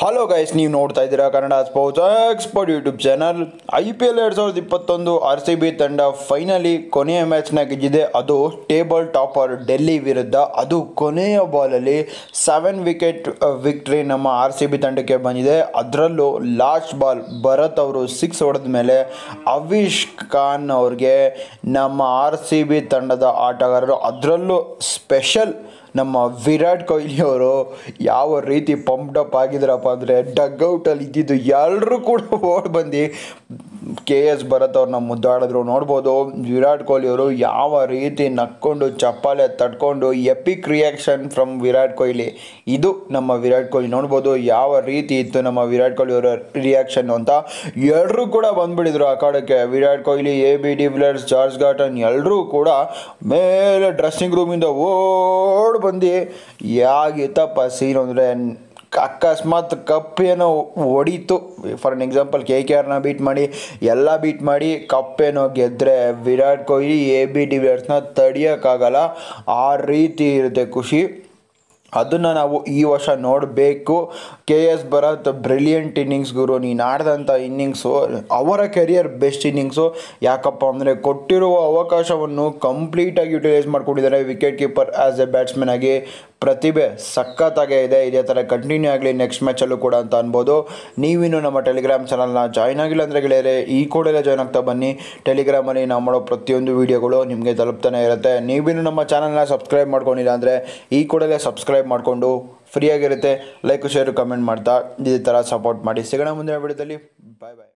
Hello guys ನೀವು ನೋಡ್ತಾ ಇದ್ದೀರಾ Kannada sports expert YouTube channel I P L ಎರಡು ಸಾವಿರದ ಇಪ್ಪತ್ತೊಂದು ಆರ್ ಸಿ ಬಿ ತಂಡ ಫೈನಲಿ ಕೊನೆಯ ಮ್ಯಾಚ್ನ ಗೆದ್ದಿದೆ. ಅದು ಟೇಬಲ್ ಟಾಪರ್ ಡೆಲ್ಲಿ ವಿರುದ್ಧ. ಅದು ಕೊನೆಯ ಬಾಲಲ್ಲಿ ಸೆವೆನ್ ವಿಕೆಟ್ ವಿಕ್ಟ್ರಿ ನಮ್ಮ ಆರ್ ಸಿ ಬಿ ತಂಡಕ್ಕೆ ಬಂದಿದೆ. ಅದರಲ್ಲೂ ಲಾಸ್ಟ್ ಬಾಲ್ ಭರತ್ ಅವರು ಸಿಕ್ಸ್ ಹೊಡೆದ ಮೇಲೆ ಅವಿಶ್ ಖಾನ್ ಅವ್ರಿಗೆ ನಮ್ಮ ಆರ್ ಸಿ ಬಿ ತಂಡದ ಆಟಗಾರರು. ಅದರಲ್ಲೂ ಸ್ಪೆಷಲ್ ನಮ್ಮ ವಿರಾಟ್ ಕೊಹ್ಲಿ ಅವರು ಯಾವ ರೀತಿ ಪಂಪ್ಡಪ್ ಆಗಿದ್ರಪ್ಪ ಅಂದರೆ ಡಗ್ಔಟಲ್ಲಿ ಇದ್ದಿದ್ದು ಎಲ್ಲರೂ ಕೂಡ ಓಡ್ ಬಂದು ಕೆ ಎಸ್ ಭರತ್ ಅವ್ರನ್ನ ಮುದ್ದಾಡಿದ್ರು. ನೋಡ್ಬೋದು ವಿರಾಟ್ ಕೊಹ್ಲಿ ಅವರು ಯಾವ ರೀತಿ ನಕ್ಕೊಂಡು ಚಪ್ಪಾಳೆ ತಟ್ಕೊಂಡು epic reaction from Virat Kohli. ಇದು ನಮ್ಮ ವಿರಾಟ್ ಕೊಹ್ಲಿ. ನೋಡ್ಬೋದು ಯಾವ ರೀತಿ ಇತ್ತು ನಮ್ಮ ವಿರಾಟ್ ಕೊಹ್ಲಿ ಅವರ ರಿಯಾಕ್ಷನ್ ಅಂತ. ಎಲ್ಲರೂ ಕೂಡ ಬಂದ್ಬಿಟ್ಟಿದ್ರು ಆ ಕಾಡಕ್ಕೆ. Virat Kohli A B de Villiers George Garton ಎಲ್ಲರೂ ಕೂಡ ಮೇಲೆ ಡ್ರೆಸ್ಸಿಂಗ್ ರೂಮಿಂದ ಓಡ್ ಬಂದು ಯಾಗಿತ್ತಪ್ಪ ಸೀನ್ ಅಂದರೆ ಅಕಸ್ಮಾತ್ ಕಪ್ ಏನೋ ಹೊಡೀತು for an example K K ಆರ್ನ ಬೀಟ್ ಮಾಡಿ, ಎಲ್ಲ ಬೀಟ್ ಮಾಡಿ ಕಪ್ ಏನೋ ಗೆದ್ದರೆ Virat Kohli A B de ವಿಯರ್ಸ್ನ ತಡಿಯೋಕ್ಕಾಗಲ್ಲ. ಆ ರೀತಿ ಇರುತ್ತೆ ಖುಷಿ. ಅದನ್ನು ನಾವು ಈ ವರ್ಷ ನೋಡಬೇಕು. K S Bharat brilliant innings ಗುರು. ನೀನು ಆಡಿದಂಥ ಇನ್ನಿಂಗ್ಸು ಅವರ ಕೆರಿಯರ್ ಬೆಸ್ಟ್ ಇನ್ನಿಂಗ್ಸು ಯಾಕಪ್ಪ ಅಂದರೆ ಕೊಟ್ಟಿರುವ ಅವಕಾಶವನ್ನು ಕಂಪ್ಲೀಟಾಗಿ ಯುಟಿಲೈಸ್ ಮಾಡ್ಕೊಂಡಿದ್ದಾರೆ wicket keeper as a batsman ಆಗಿ. ಪ್ರತಿಭೆ ಸಖತ್ತಾಗೇ ಇದೆ. ಇದೇ ಥರ ಕಂಟಿನ್ಯೂ ಆಗಲಿ ನೆಕ್ಸ್ಟ್ ಮ್ಯಾಚಲ್ಲೂ ಕೂಡ ಅಂತ ಅನ್ಬೋದು. ನೀವಿನ್ನು ನಮ್ಮ ಟೆಲಿಗ್ರಾಮ್ ಚಾನಲ್ನ ಜಾಯ್ನ್ ಆಗಿಲ್ಲ ಅಂದರೆ ಗೆಳೆಯರೆ, ಈ ಕೂಡಲೇ ಜಾಯ್ನ್ ಆಗ್ತಾ ಬನ್ನಿ. ಟೆಲಿಗ್ರಾಮಲ್ಲಿ ನಾವು ಮಾಡೋ ಪ್ರತಿಯೊಂದು ವೀಡಿಯೋಗಳು ನಿಮಗೆ ತಲುಪ್ತಾನೆ ಇರುತ್ತೆ. ನೀವಿನ್ನು ನಮ್ಮ ಚಾನಲ್ನ ಸಬ್ಸ್ಕ್ರೈಬ್ ಮಾಡ್ಕೊಂಡಿಲ್ಲ ಅಂದರೆ ಈ ಕೂಡಲೇ ಸಬ್ಸ್ಕ್ರೈಬ್ ಮಾಡಿಕೊಂಡು ಫ್ರೀಯಾಗಿರುತ್ತೆ ಲೈಕ್ ಶೇರು ಕಮೆಂಟ್ ಮಾಡ್ತಾ ಇದೇ ಥರ ಸಪೋರ್ಟ್ ಮಾಡಿ. ಸಿಗೋಣ ಮುಂದಿನ ವಿಡಿಯೋದಲ್ಲಿ ಬಾಯ್ ಬಾಯ್